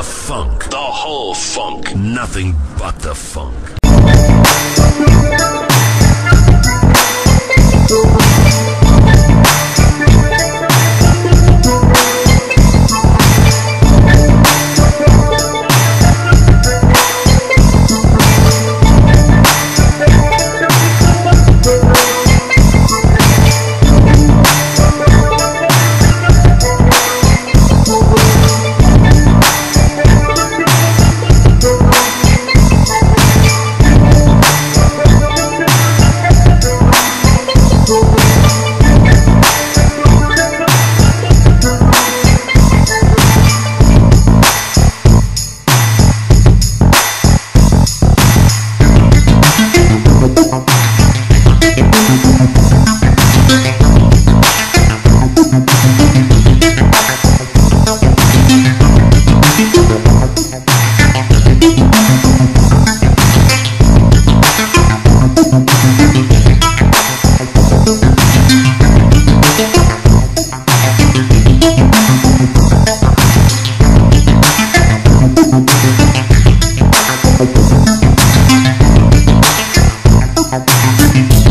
The funk. The whole funk. Nothing but the funk.